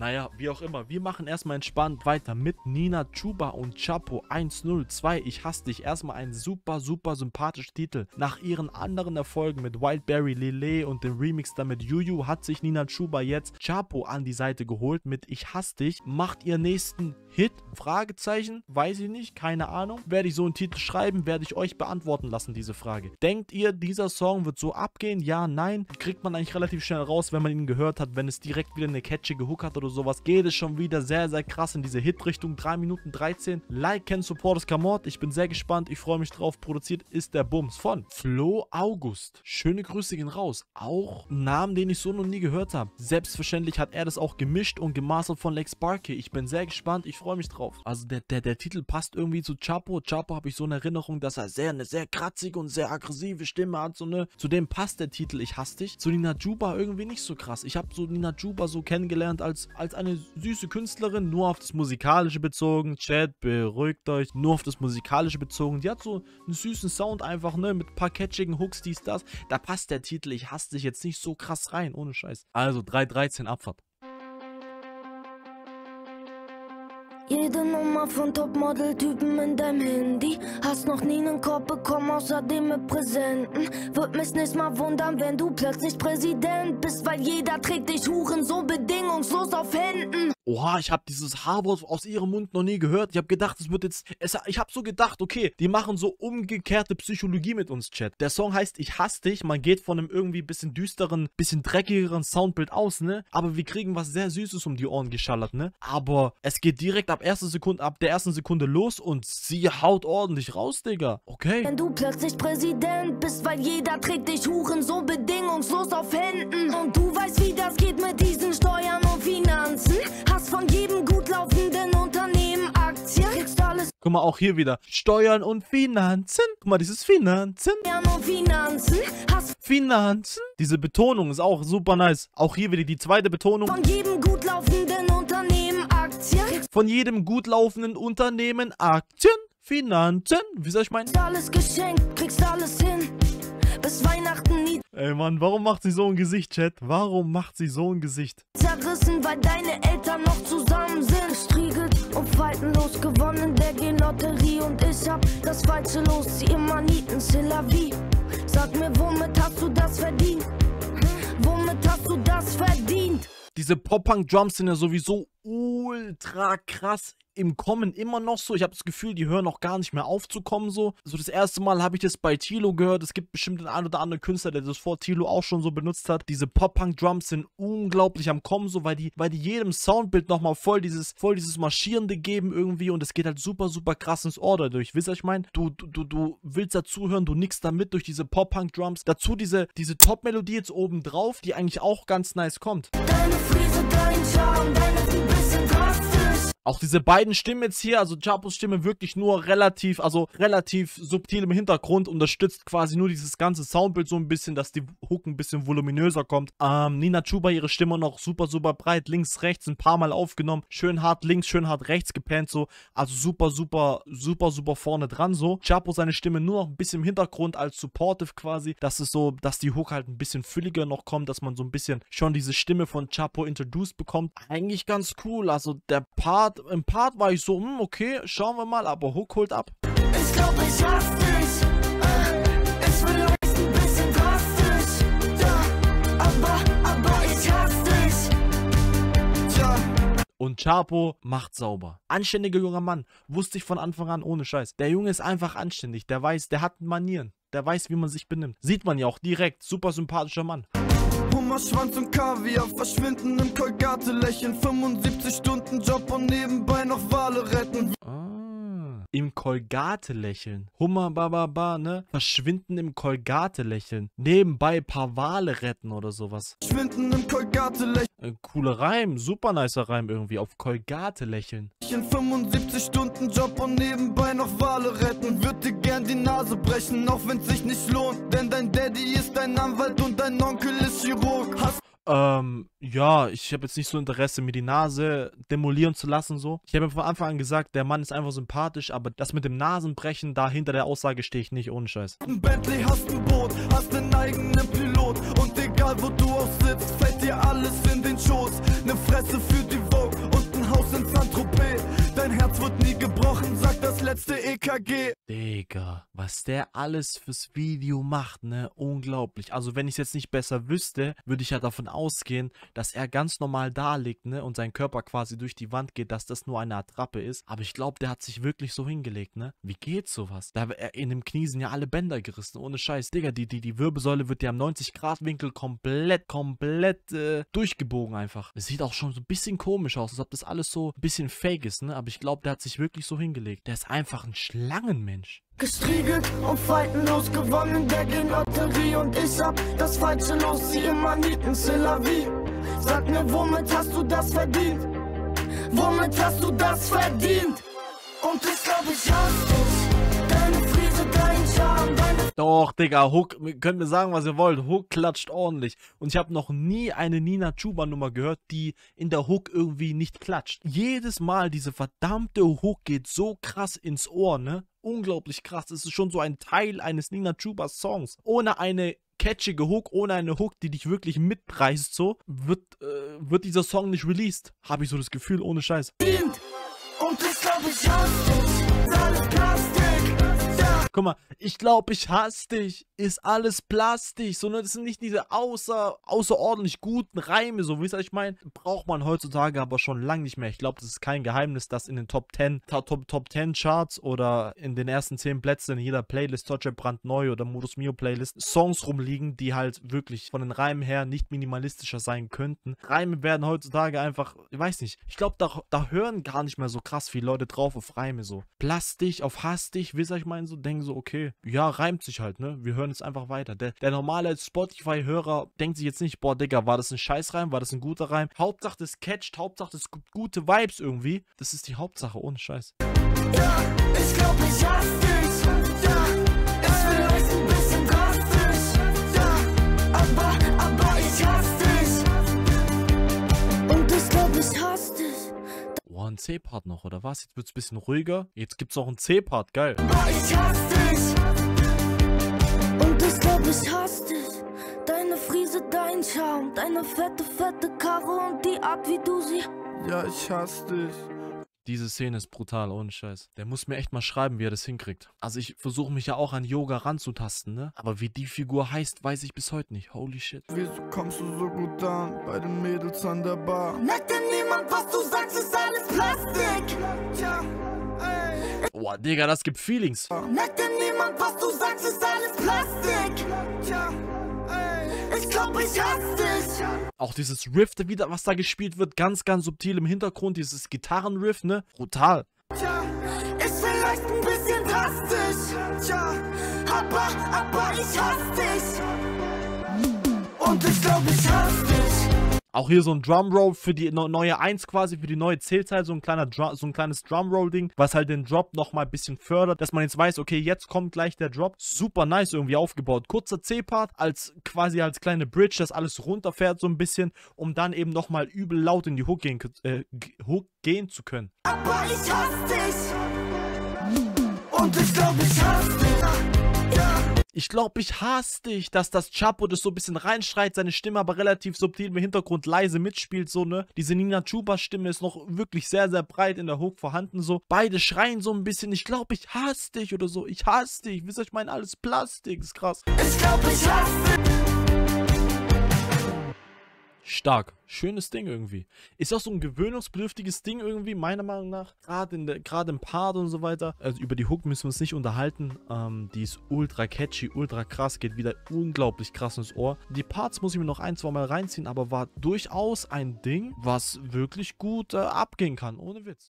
Naja, wie auch immer. Wir machen erstmal entspannt weiter mit Nina Chuba und Chapo 102. Ich hasse dich. Erstmal ein super, super sympathischer Titel. Nach ihren anderen Erfolgen mit Wildberry Lele und dem Remix damit Juju hat sich Nina Chuba jetzt Chapo an die Seite geholt mit Ich hasse dich. Macht ihr nächsten Hit? Fragezeichen? Weiß ich nicht. Keine Ahnung. Werde ich so einen Titel schreiben, werde ich euch beantworten lassen, diese Frage. Denkt ihr, dieser Song wird so abgehen? Ja, nein. Kriegt man eigentlich relativ schnell raus, wenn man ihn gehört hat. Wenn es direkt wieder eine catchige Hook hat oder sowas, geht es schon wieder sehr, sehr krass in diese Hit-Richtung. 3 Minuten 13. Like and support is Kamot. Ich bin sehr gespannt. Ich freue mich drauf. Produziert ist der Bums von Flo August. Schöne Grüße gehen raus. Auch Namen, den ich so noch nie gehört habe. Selbstverständlich hat er das auch gemischt und gemastert von Lex Barkey. Ich bin sehr gespannt. Ich freue mich drauf. Also der, der, der Titel passt irgendwie zu Chapo. Chapo habe ich so eine Erinnerung, dass er sehr, eine sehr kratzige und sehr aggressive Stimme hat. So eine, zudem passt der Titel Ich hasse dich. Zu Nina Juba irgendwie nicht so krass. Ich habe so Nina Juba so kennengelernt als, als eine süße Künstlerin, nur auf das Musikalische bezogen. Chat, beruhigt euch. Nur auf das Musikalische bezogen. Die hat so einen süßen Sound einfach, ne? Mit ein paar catchigen Hooks, dies, das. Da passt der Titel Ich hasse dich jetzt nicht so krass rein, ohne Scheiß. Also 3.13 Abfahrt. Jede Nummer von Topmodel-Typen in deinem Handy. Hast noch nie einen Korb bekommen, außerdem mit Präsenten. Wird mich nicht mal wundern, wenn du plötzlich Präsident bist, weil jeder trägt dich Huren so bedingungslos auf Händen. Oha, ich habe dieses Haarwort aus ihrem Mund noch nie gehört. Ich habe gedacht, es wird jetzt. Es, ich habe so gedacht, okay, die machen so umgekehrte Psychologie mit uns, Chat. Der Song heißt Ich hasse dich. Man geht von einem irgendwie bisschen düsteren, bisschen dreckigeren Soundbild aus, ne? Aber wir kriegen was sehr Süßes um die Ohren geschallert, ne? Aber es geht direkt ab erster Sekunde, ab der ersten Sekunde los und sie haut ordentlich raus, Digga. Okay. Wenn du plötzlich Präsident bist, weil jeder trägt dich Huren so bedingungslos auf Händen. Und du weißt, wie das geht mit diesen Steuern Finanzen. Hast von jedem gut laufenden Unternehmen Aktien. Kriegst alles Guck mal, auch hier wieder. Steuern und Finanzen. Guck mal, dieses Finanzen. und Finanzen. Hast Finanzen. Diese Betonung ist auch super nice. Auch hier wieder die zweite Betonung. von jedem gut laufenden Unternehmen Aktien. Von jedem gut laufenden Unternehmen Aktien. Finanzen. Wie soll ich meinen? alles geschenkt, kriegst alles hin. Bis Weihnachten Ey Mann, warum macht sie so ein Gesicht, Chat? Warum macht sie so ein Gesicht? zerrissen, weil deine Eltern noch zusammen sind. Gestriegelt und faltenlos gewonnen der G-Lotterie. Und ich hab das falsche Los, die Immaniten, c'est la vie. Sag mir, womit hast du das verdient? Womit hast du das verdient? Diese Pop-Punk-Drums sind ja sowieso ultra krass im Kommen immer noch so. Ich habe das Gefühl, die hören noch gar nicht mehr auf zu kommen so. So das erste Mal habe ich das bei Tilo gehört. Es gibt bestimmt den einen oder anderen Künstler, der das vor Tilo auch schon so benutzt hat. Diese Pop-Punk-Drums sind unglaublich am Kommen so, weil die, weil die jedem Soundbild nochmal voll dieses, voll dieses Marschierende geben irgendwie und es geht halt super, super krass ins Ohr dadurch. Wisst ihr, ich meine? Du, du, du, willst dazuhören, du nickst damit durch diese Pop-Punk-Drums. Dazu diese, diese Top-Melodie jetzt oben drauf, die eigentlich auch ganz nice kommt. Deine Frise, dein Charme, deine ein drastisch. Auch diese beiden Stimmen jetzt hier, also Chapos Stimme wirklich nur relativ, also relativ subtil im Hintergrund, unterstützt quasi nur dieses ganze Soundbild so ein bisschen, dass die Hook ein bisschen voluminöser kommt. Ähm, Nina Chuba, ihre Stimme noch super, super breit, links, rechts, ein paar Mal aufgenommen, schön hart links, schön hart rechts gepannt so, also super, super, super, super vorne dran so. Chapo seine Stimme nur noch ein bisschen im Hintergrund als supportive quasi, dass es so, dass die Hook halt ein bisschen fülliger noch kommt, dass man so ein bisschen schon diese Stimme von Chapo introduced bekommt. Eigentlich ganz cool, also der Part, im Part war ich so, hm, okay, schauen wir mal, aber Hook holt ab. Ich glaub, ich hasse dich. Äh, Ich will leicht ein bisschen drastisch. Ja, aber, aber ich hasse dich. Und Chapo macht sauber. Anständiger junger Mann. Wusste ich von Anfang an ohne Scheiß. Der Junge ist einfach anständig. Der weiß, der hat Manieren. Der weiß, wie man sich benimmt. Sieht man ja auch direkt. Super sympathischer Mann. Schwanz und Kaviar verschwinden im Kolgate lächeln 75 Stunden Job und nebenbei noch Wale retten Ah. Im Kolgate lächeln. Hummer, ba, ba, ba, ne? Verschwinden im Kolgate lächeln. Nebenbei paar Wale retten oder sowas. Verschwinden im Kolgate lächeln Ein cooler Reim. Super nicer Reim irgendwie. Auf Kolgate lächeln. 75 Stunden Job und nebenbei noch Wale retten. Würd dir gern die Nase brechen, auch wenn's sich nicht lohnt. Denn dein Daddy ist dein Anwalt und dein Onkel ist Chirurg. Hast Ähm, ja, ich habe jetzt nicht so Interesse, mir die Nase demolieren zu lassen, so. Ich habe von Anfang an gesagt, der Mann ist einfach sympathisch, aber das mit dem Nasenbrechen, da hinter der Aussage stehe ich nicht, ohne Scheiß. ein Bentley, hast ein Boot, hast einen eigenen Pilot. Und egal wo du auch sitzt, fällt dir alles in den Schoß. Ne Fresse für aqui Digga, was der alles fürs Video macht, ne? Unglaublich. Also wenn ich es jetzt nicht besser wüsste, würde ich ja davon ausgehen, dass er ganz normal da liegt, ne? Und sein Körper quasi durch die Wand geht, dass das nur eine Attrappe ist. Aber ich glaube, der hat sich wirklich so hingelegt, ne? Wie geht sowas? Da in dem Knie sind ja alle Bänder gerissen, ohne Scheiß. Digga, die, die, die Wirbelsäule wird ja am 90-Grad-Winkel komplett, komplett äh, durchgebogen einfach. Es sieht auch schon so ein bisschen komisch aus, als ob das alles so ein bisschen fake ist, ne? Aber ich glaube, der hat sich wirklich so hingelegt. Der ist einfach ein Schlangenmensch. Gestriegelt und faltenlos gewonnen, der Genotterie und ich hab das falsche Los, sie immer nieten, wie. Sag mir, womit hast du das verdient? Womit hast du das verdient? Und ich glaub, ich hasse dich, doch, Digga, Hook, könnt mir sagen, was ihr wollt. Hook klatscht ordentlich. Und ich habe noch nie eine Nina Chuba Nummer gehört, die in der Hook irgendwie nicht klatscht. Jedes Mal diese verdammte Hook geht so krass ins Ohr, ne? Unglaublich krass. Es ist schon so ein Teil eines Nina Chuba Songs. Ohne eine catchige Hook, ohne eine Hook, die dich wirklich mitreißt, so, wird, äh, wird dieser Song nicht released. Habe ich so das Gefühl, ohne Scheiß. Und ich glaube, ich Guck mal, ich glaube, ich hasse dich. Ist alles plastisch. So, ne, das sind nicht diese außer, außerordentlich guten Reime, so wie ich meine. Braucht man heutzutage aber schon lange nicht mehr. Ich glaube, das ist kein Geheimnis, dass in den Top 10, Top, Top 10 Charts oder in den ersten 10 Plätzen in jeder Playlist, Deutsche brandneu oder Modus Mio Playlist, Songs rumliegen, die halt wirklich von den Reimen her nicht minimalistischer sein könnten. Reime werden heutzutage einfach, ich weiß nicht, ich glaube, da, da hören gar nicht mehr so krass viele Leute drauf auf Reime so. Plastisch, auf hastig, wie soll ich meinen, so denken denken so, okay, ja, reimt sich halt, ne? Wir hören jetzt einfach weiter. Der, der normale Spotify-Hörer denkt sich jetzt nicht, boah, Digga, war das ein Scheißreim, war das ein guter Reim? Hauptsache, das catcht, Hauptsache, das gibt gute Vibes irgendwie. Das ist die Hauptsache, ohne Scheiß. Ja, ich glaub, ich hasse dich. Oh, ein C-Part noch, oder was? Jetzt wird es ein bisschen ruhiger. Jetzt gibt es auch einen C-Part, geil. Ich hasse dich. Und ich glaub, ich hasse dich. Deine Friese, dein Charme, deine fette, fette Karre und die Art, wie du sie. Ja, ich hasse dich. Diese Szene ist brutal, ohne Scheiß. Der muss mir echt mal schreiben, wie er das hinkriegt. Also ich versuche mich ja auch an Yoga ranzutasten, ne? Aber wie die Figur heißt, weiß ich bis heute nicht. Holy shit. Wieso kommst du so gut an bei den Mädels an der Bar? Merkt denn niemand, was du sagst, ist alles Plastik. Boah, Digga, das gibt Feelings. Merkt denn niemand, was du sagst, ist alles Plastik. Ich glaub, ich hasse dich. Auch dieses Riff, wieder, was da gespielt wird, ganz, ganz subtil im Hintergrund, dieses Gitarrenriff, ne? Brutal. Tja, Ist vielleicht ein bisschen drastisch. tja. Aber, aber ich hasse dich. Und ich glaub, ich hasse dich. Auch hier so ein Drumroll für die neue 1 quasi, für die neue Zählzeit, so ein, kleiner so ein kleines Drumroll-Ding, was halt den Drop nochmal ein bisschen fördert, dass man jetzt weiß, okay, jetzt kommt gleich der Drop. Super nice irgendwie aufgebaut. Kurzer C-Part, als quasi als kleine Bridge, das alles runterfährt so ein bisschen, um dann eben nochmal übel laut in die Hook gehen, äh, Hook gehen zu können. Aber ich hasse dich. Und ich glaub, ich hasse dich. Ja. Ich glaube, ich hasse dich, dass das Chapo das so ein bisschen reinschreit, seine Stimme aber relativ subtil im Hintergrund leise mitspielt, so, ne? Diese Nina Chuba-Stimme ist noch wirklich sehr, sehr breit in der Hook vorhanden, so. Beide schreien so ein bisschen, ich glaube, ich hasse dich oder so. Ich hasse dich. Wisst ihr, ich meine, alles Plastik, ist krass. Ich glaub, ich hasse dich. Stark. Schönes Ding irgendwie. Ist auch so ein gewöhnungsbedürftiges Ding irgendwie, meiner Meinung nach. Gerade in gerade im Part und so weiter. Also über die Hook müssen wir uns nicht unterhalten. Ähm, die ist ultra catchy, ultra krass, geht wieder unglaublich krass ins Ohr. Die Parts muss ich mir noch ein, zwei Mal reinziehen, aber war durchaus ein Ding, was wirklich gut äh, abgehen kann, ohne Witz.